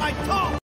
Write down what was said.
my toe!